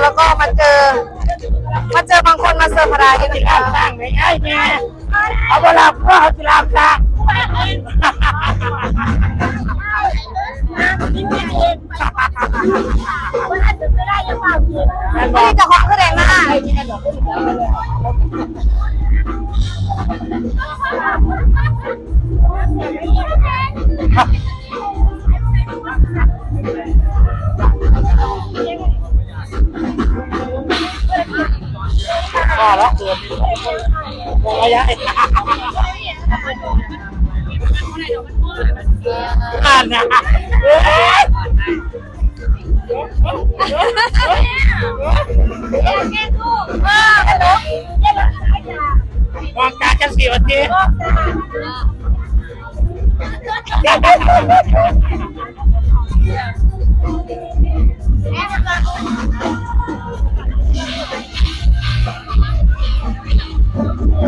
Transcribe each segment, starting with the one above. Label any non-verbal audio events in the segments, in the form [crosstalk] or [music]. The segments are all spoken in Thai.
แล้วก็มาเจอ มาเจอบางคนมาเซอร์ไพรส์นะคะตั้งไม่ได้แม่เอาเวลาพ่อเขาจะรับจ้างนี่จะของแสดงหน้า ไอแล้วเกินระยะอ่า งการกันสี่วัน ว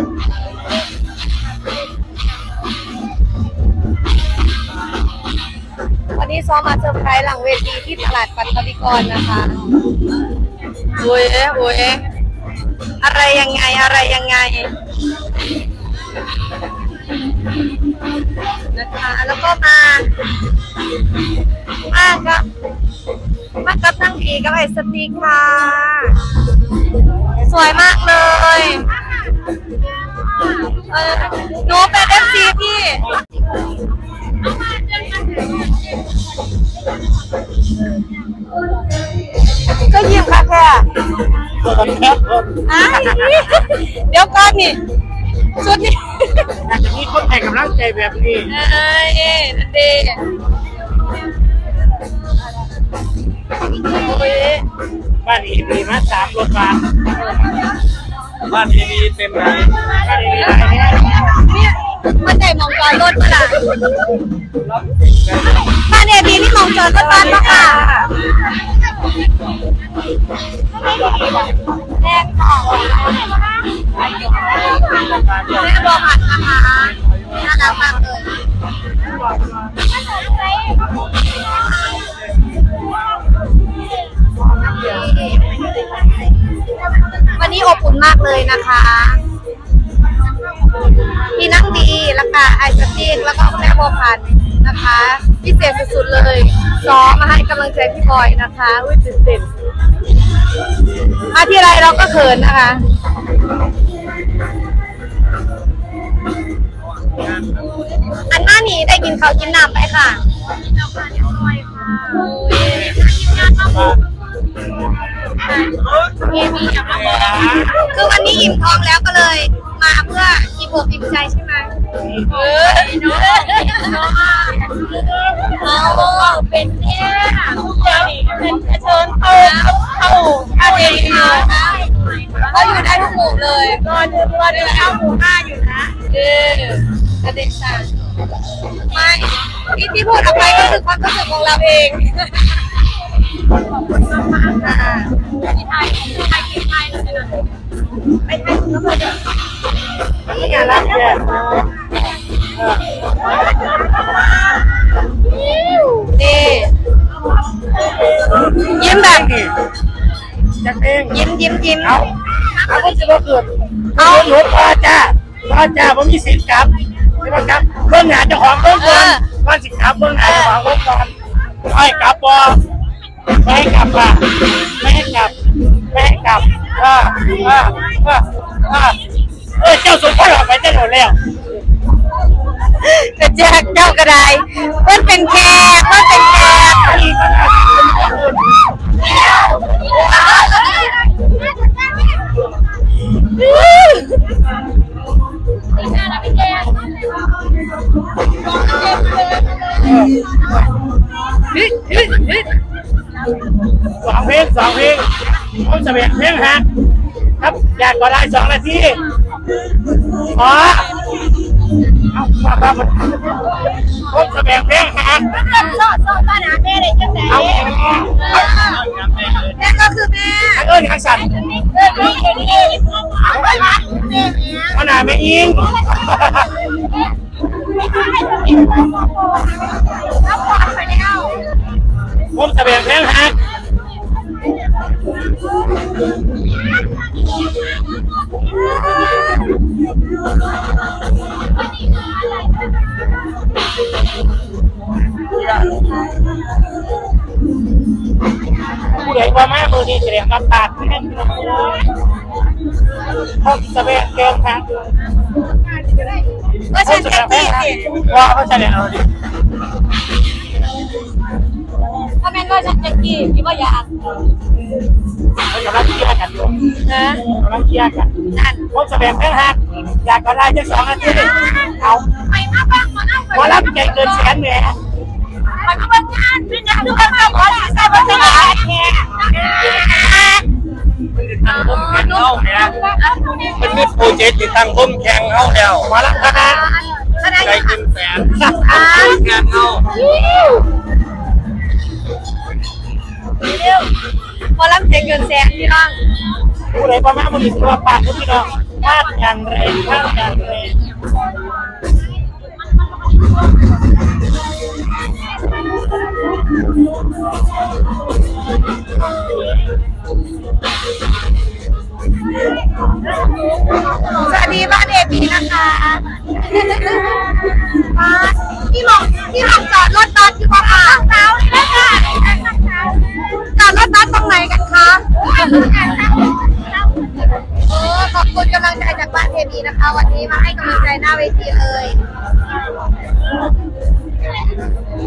ันนี้ซ้อมมาเซอร์ไพรส์หลังเวทีที่ตลาดปัตตวิกรนะคะโอ้ยโอ้ยอะไรยังไงอะไรยังไงนะคะแล้วก็มา มากับมากับทั้งผีกับไอ้สติกค่ะ สวยมากเลย เออหนูเป็นเอฟซีพี่ก็ยิ้มค่ะแค่คนแค่คนอ้ายเดี๋ยวก่อนนี่ชุดนี้อาจจะมีคนให้กำลังใจแบบนี้เอ้ยนั่นดีโอ้ยบ้านอีมีมาสามรถมา บ้านทีวีเต็มเลยบ้านอีมีหลายแห่งเนี่ยมันได้มองจอรถมาละบ้านเอบีนี่มองจอรถบ้านปะค่ะแม่ของแม่บอกหัดนะคะน่ารักมากเลย มากเลยนะคะนะคะไอสติ๊กแล้วก็แม่โบวพันนะคะพิเศษสุดๆเลยซ้อมมาให้กำลังใจพี่บอยนะคะอุ้ยตื่นเต้นมาที่ไรเราก็เขินนะคะอันหน้านี้ได้กินเขากินน้ำไปค่ะคือ คือวันนี้อิ่มท้องแล้วก็เลย มาเพื่ออิ่มอกอิ่มใจใช่ไหมเออเอาเป็นเนี่ยเป็นเชิญเข้าเข้าเข้าเองค่ะเขาอยู่ได้ทุกหมู่เลยรอดูรอดูเอาหมู่ห้าอยู่นะเออกระเด็นสานไม่ที่ที่พูดออกไปก็คือความรู้สึกของเราเองขอบคุณมากค่ะ ที่ไทยที่ไทยที่ไทยเลยไปไทยก็มาเดินนี่ไงล่ะนี่ยิ้มแบบจักเองยิ้มยิ้มยิ้มเอาเอาก็จะมาเกิดเอาหนูพ่อจ้าพ่อจ้าผมมีสิทธิ์กลับใช่ไหมครับเบื้องหน้าเจ้าของเบื้องก่อนก่อนสิกลับเบื้องหน้าเจ้าของเบื้องก่อนไอ้กลับบอ ไม่ให้กลับค่ะไม่ให้กลับไม่ให้กลับอ่าอ่าอ่าออเออเจ้าสมพรออกไปได้หมดแล้วกระแจกเจ้ากระไดเพิ่นเป็นแขกเพิ่นเป็นแขก อีกแล้วส เพลงฮะครับอยากก็ได้สองนาทีอ๋อเอามาครับผมจะแบ่งเพลงฮะโซโซตาหนาแม่เลยจังไหนเอาแม่ก็คือแม่เอิ้นขังสันเออแม่เองเอาหน้าแม่อิงแล้วปลอดไปแล้วผมจะแบ่งเพลงฮะ ผู้ใหญ่ว่าแม่มือนี้เสียงน้ำตาแน่นผมจะแบ่งเพลงฮะก็ฉันแท็กซี่สิว่าเขาจะเรียเอาดิ ก็ฉันแท็กซี่พี่ว่าอยากเขากำลังเคียร์กันอยู่นะกำลังเคียร์กันนั่นผมจะแบ่งเพลงฮะอยากก็ได้แค่สองนาทีเอาไปมาบ้างมาเอาไปพอรับใจเกินแสนแหม่ไปมาบ้างงานเป็นงานทุกคนเอาขอที่ใส่บนสนามแค่มันเอาเนี่ยมันมีโปรเจกต์ติดตั้งพุ่มแข่งเอาแล้วมารับคณะคณะใจยังกินแสนงานเอา พอรับเสียเงินแสนพี่น้องผู้ใดประมาณมันมีตัวปากพี่น้องพลาดอย่างไรพลาดอย่างไรสวัสดีบ้านเอพีนะคะพี่หมองพี่หมองจอดรถบัสอยู่ปะคะเช้า นกันคะโอ้ขอบคุณกำลังใจจากบ้านเอพีนะคะ วันนี้มาให้กำลังใจหน้าเวทีเลย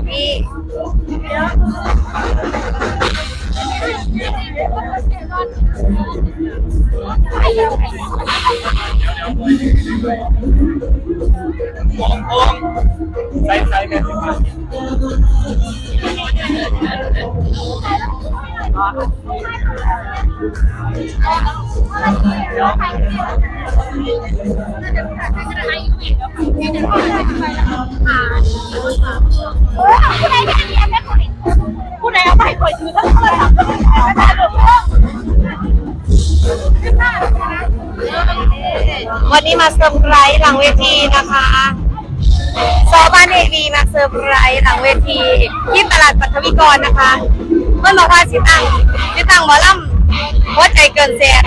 นี่มองโองใส่ใส่เนี่ย ผู้ใดเอาไปคอยถือทั้งโทรศัพท์วันนี้มาเซอร์ไพรส์หลังเวทีนะคะซอบ้านเอวีมาเซอร์ไพรส์หลังเวทีที่ตลาดปัทวิกรนะคะ mình bảo thôi chị tăng chị tăng bảo lắm quá chạy cần xe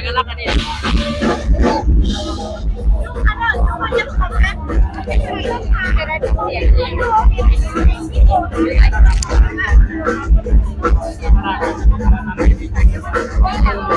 có đang Thank you.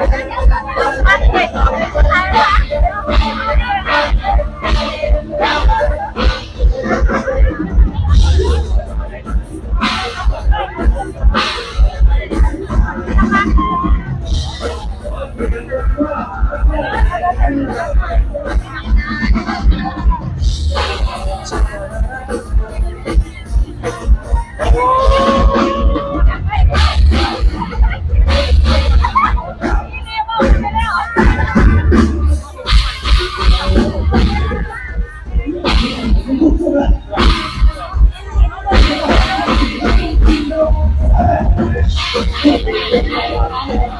Bye. [laughs] Thank you.